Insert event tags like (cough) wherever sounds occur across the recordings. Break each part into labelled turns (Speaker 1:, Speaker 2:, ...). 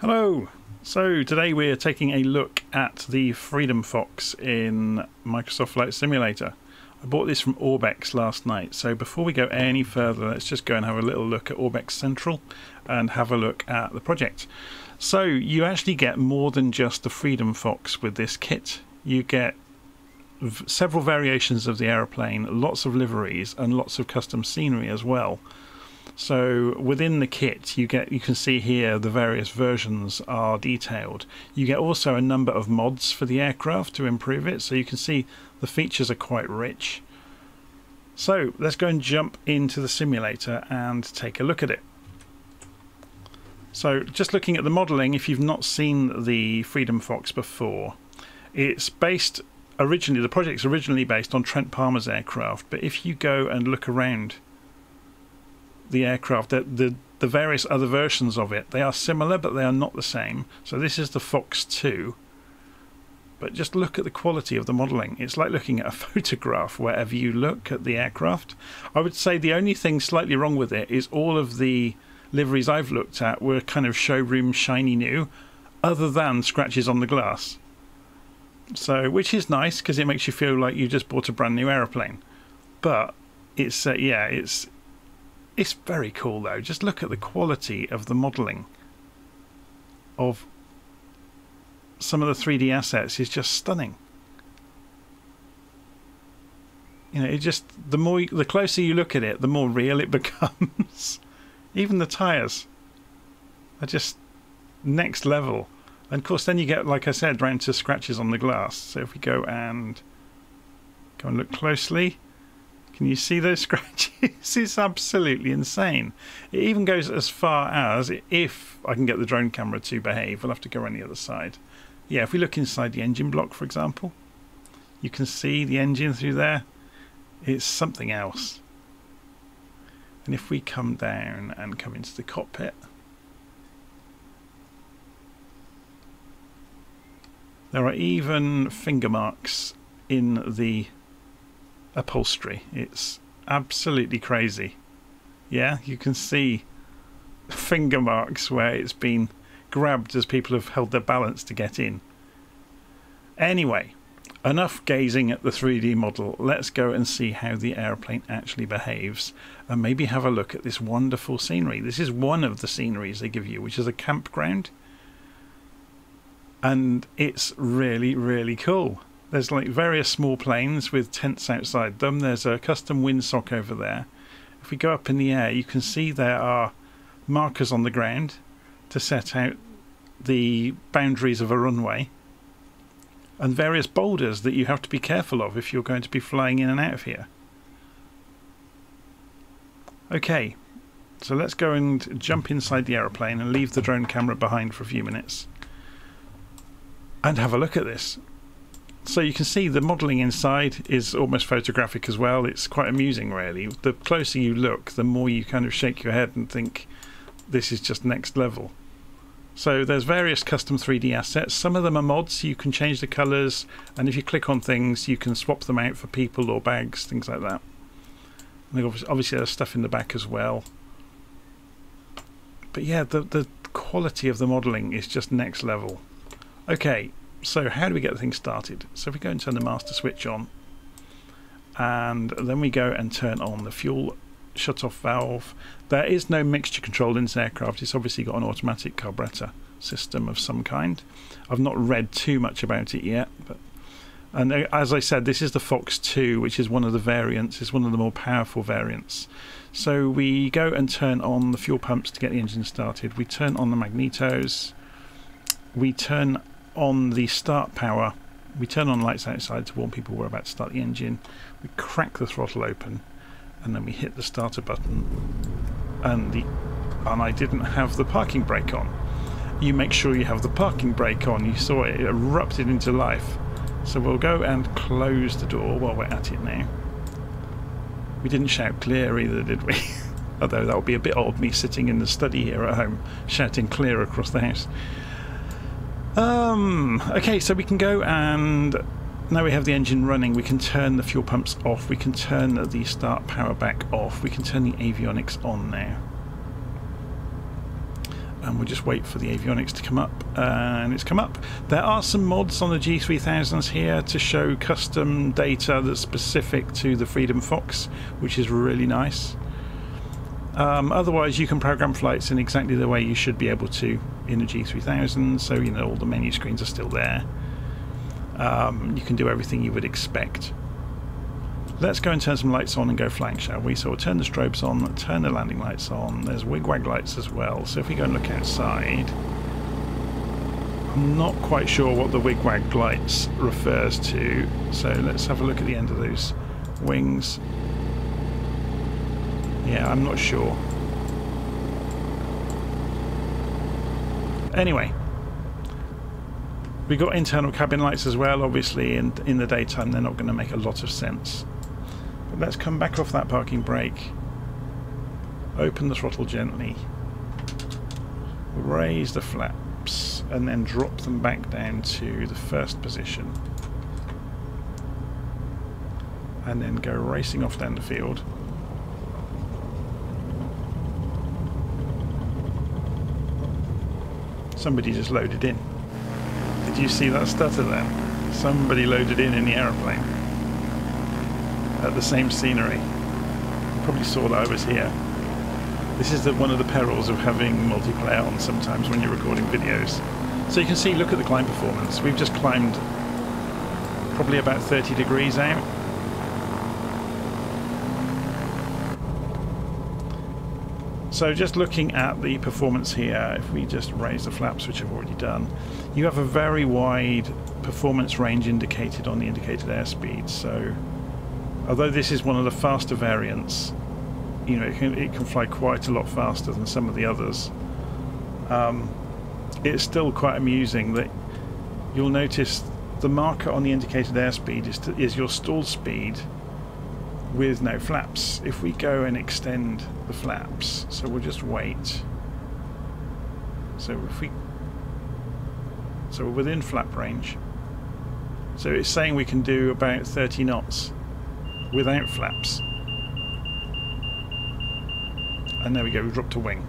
Speaker 1: Hello! So today we're taking a look at the Freedom Fox in Microsoft Flight Simulator. I bought this from Orbx last night, so before we go any further let's just go and have a little look at Orbx Central and have a look at the project. So you actually get more than just the Freedom Fox with this kit. You get several variations of the aeroplane, lots of liveries and lots of custom scenery as well. So within the kit, you get you can see here the various versions are detailed. You get also a number of mods for the aircraft to improve it, so you can see the features are quite rich. So let's go and jump into the simulator and take a look at it. So just looking at the modelling, if you've not seen the Freedom Fox before, it's based originally, the project's originally based on Trent Palmer's aircraft, but if you go and look around the aircraft, the, the, the various other versions of it, they are similar, but they are not the same. So this is the Fox 2. But just look at the quality of the modelling. It's like looking at a (laughs) photograph wherever you look at the aircraft. I would say the only thing slightly wrong with it is all of the liveries I've looked at were kind of showroom shiny new, other than scratches on the glass. So, which is nice because it makes you feel like you just bought a brand new aeroplane. But it's uh, yeah, it's it's very cool though. Just look at the quality of the modelling of some of the 3D assets is just stunning. You know, it just the more the closer you look at it, the more real it (laughs) becomes. Even the tires are just next level. And of course, then you get, like I said, round to scratches on the glass. So if we go and go and look closely, can you see those (laughs) scratches? it's absolutely insane. It even goes as far as, if I can get the drone camera to behave, we'll have to go on the other side. Yeah, if we look inside the engine block, for example, you can see the engine through there. It's something else. And if we come down and come into the cockpit, there are even finger marks in the upholstery. It's absolutely crazy. Yeah, you can see finger marks where it's been grabbed as people have held their balance to get in. Anyway, enough gazing at the 3D model. Let's go and see how the airplane actually behaves and maybe have a look at this wonderful scenery. This is one of the sceneries they give you, which is a campground. And it's really, really cool. There's like various small planes with tents outside them. There's a custom windsock over there. If we go up in the air, you can see there are markers on the ground to set out the boundaries of a runway and various boulders that you have to be careful of if you're going to be flying in and out of here. Okay, so let's go and jump inside the aeroplane and leave the drone camera behind for a few minutes and have a look at this. So you can see the modelling inside is almost photographic as well. It's quite amusing, really. The closer you look, the more you kind of shake your head and think, this is just next level. So there's various custom 3D assets. Some of them are mods, you can change the colours, and if you click on things, you can swap them out for people or bags, things like that. And obviously, there's stuff in the back as well. But yeah, the the quality of the modelling is just next level. Okay, so how do we get the thing started? So if we go and turn the master switch on, and then we go and turn on the fuel shut-off valve. There is no mixture control in this aircraft. It's obviously got an automatic carburetor system of some kind. I've not read too much about it yet, but and uh, as I said, this is the Fox 2, which is one of the variants. It's one of the more powerful variants. So we go and turn on the fuel pumps to get the engine started. We turn on the magnetos. We turn on the start power. We turn on lights outside to warn people we're about to start the engine. We crack the throttle open and then we hit the starter button and the and I didn't have the parking brake on. You make sure you have the parking brake on. You saw it, it erupted into life. So we'll go and close the door while we're at it now. We didn't shout clear either, did we? (laughs) Although that would be a bit odd, me sitting in the study here at home, shouting clear across the house. Um, okay, so we can go and now we have the engine running, we can turn the fuel pumps off, we can turn the start power back off, we can turn the avionics on now. and we'll just wait for the avionics to come up and it's come up there are some mods on the G3000s here to show custom data that's specific to the Freedom Fox which is really nice um, otherwise you can program flights in exactly the way you should be able to in the G3000 so you know all the menu screens are still there um, you can do everything you would expect Let's go and turn some lights on and go flying, shall we? So we'll turn the strobes on, turn the landing lights on. There's wigwag lights as well. So if we go and look outside, I'm not quite sure what the wigwag lights refers to. So let's have a look at the end of those wings. Yeah, I'm not sure. Anyway, we got internal cabin lights as well. Obviously, in in the daytime, they're not going to make a lot of sense But let's come back off that parking brake. Open the throttle gently. Raise the flaps and then drop them back down to the first position. And then go racing off down the field. Somebody just loaded in. Did you see that stutter then? Somebody loaded in in the aeroplane at the same scenery. You probably saw that I was here. This is the, one of the perils of having multiplayer on sometimes when you're recording videos. So you can see, look at the climb performance. We've just climbed probably about 30 degrees out. So just looking at the performance here, if we just raise the flaps, which I've already done, you have a very wide performance range indicated on the indicated airspeed. So although this is one of the faster variants, you know, it can, it can fly quite a lot faster than some of the others. Um, it's still quite amusing that you'll notice the marker on the indicated airspeed is, to, is your stall speed with no flaps. If we go and extend the flaps, so we'll just wait. So if we, so we're within flap range. So it's saying we can do about 30 knots without flaps. And there we go, we dropped a wing.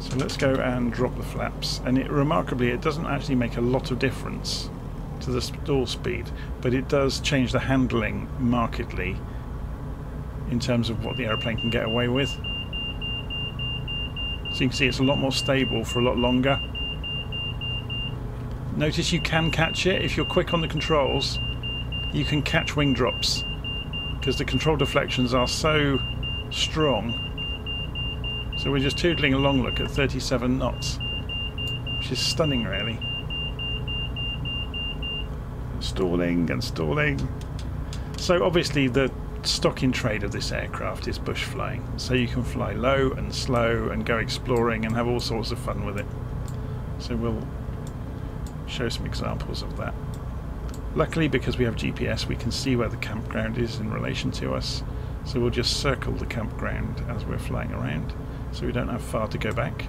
Speaker 1: So let's go and drop the flaps. And it remarkably, it doesn't actually make a lot of difference to the stall speed, but it does change the handling markedly in terms of what the aeroplane can get away with. So you can see it's a lot more stable for a lot longer. Notice you can catch it if you're quick on the controls you can catch wing drops because the control deflections are so strong. So we're just tootling along, look, at 37 knots, which is stunning, really. Stalling and stalling. So obviously the stock in trade of this aircraft is bush flying. So you can fly low and slow and go exploring and have all sorts of fun with it. So we'll show some examples of that. Luckily, because we have GPS, we can see where the campground is in relation to us. So we'll just circle the campground as we're flying around, so we don't have far to go back.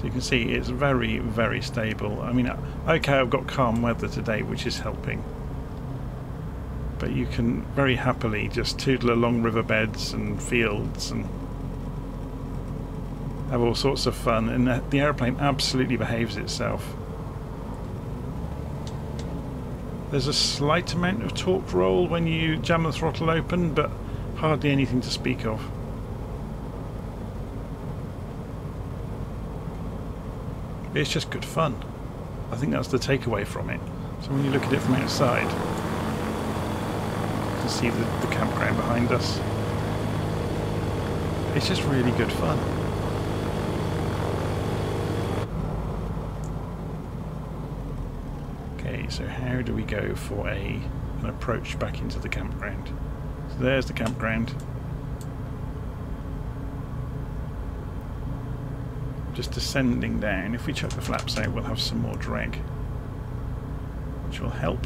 Speaker 1: So you can see it's very, very stable. I mean, okay, I've got calm weather today, which is helping. But you can very happily just tootle along riverbeds and fields and have all sorts of fun, and the, the aeroplane absolutely behaves itself. There's a slight amount of torque roll when you jam the throttle open, but hardly anything to speak of. It's just good fun. I think that's the takeaway from it. So when you look at it from outside, you can see the, the campground behind us. It's just really good fun. Okay, so how do we go for a an approach back into the campground? So there's the campground. Just descending down. If we chuck the flaps out, we'll have some more drag, which will help.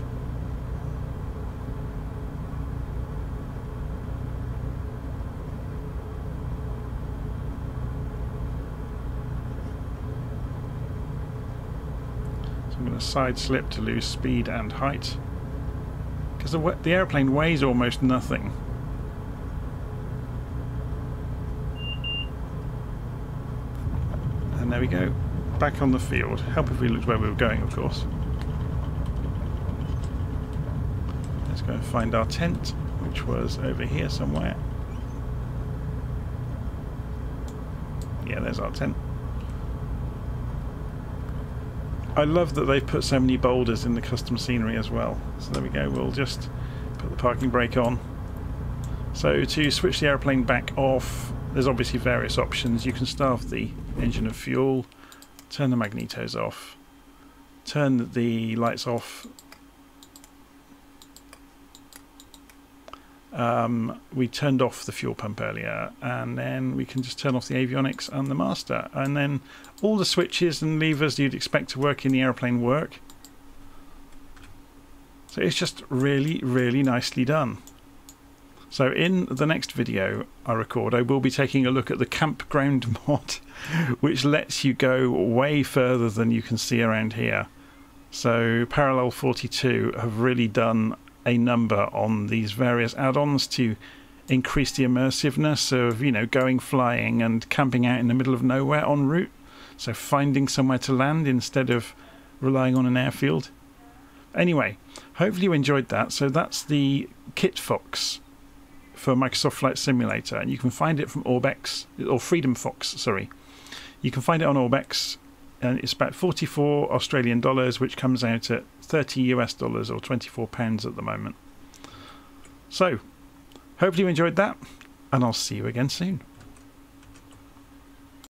Speaker 1: So I'm going to side slip to lose speed and height. Because the, the airplane weighs almost nothing. There we go. Back on the field. Help if we looked where we were going, of course. Let's go and find our tent, which was over here somewhere. Yeah, there's our tent. I love that they've put so many boulders in the custom scenery as well. So there we go, we'll just put the parking brake on. So to switch the aeroplane back off, there's obviously various options. You can starve the engine of fuel, turn the magnetos off, turn the lights off. Um, we turned off the fuel pump earlier and then we can just turn off the avionics and the master. And then all the switches and levers you'd expect to work in the airplane work. So it's just really really nicely done so in the next video I record I will be taking a look at the campground (laughs) mod which lets you go way further than you can see around here. So Parallel 42 have really done a number on these various add-ons to increase the immersiveness of you know going flying and camping out in the middle of nowhere en route. So finding somewhere to land instead of relying on an airfield. Anyway hopefully you enjoyed that. So that's the Kitfox for Microsoft Flight Simulator and you can find it from Orbx or Freedom Fox sorry you can find it on Orbx and it's about 44 Australian dollars, which comes out at 30 US dollars or 24 pounds at the moment. So, hopefully you enjoyed that, and I'll see you again soon.